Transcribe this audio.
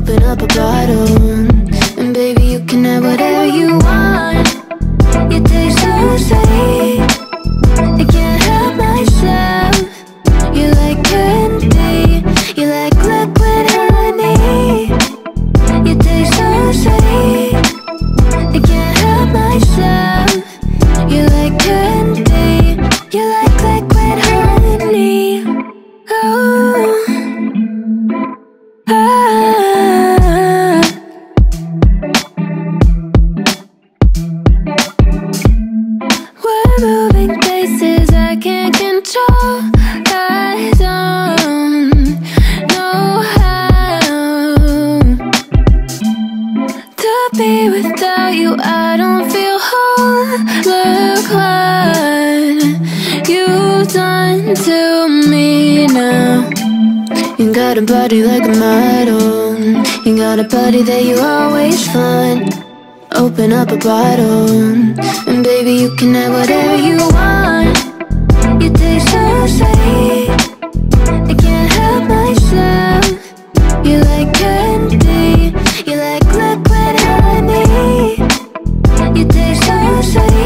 Open up a bottle, can't control. I don't know how to be without you. I don't feel whole. Look what you've done to me now. You got a body like a model. You got a body that you always find. Open up a bottle, and baby, you can have whatever you 谁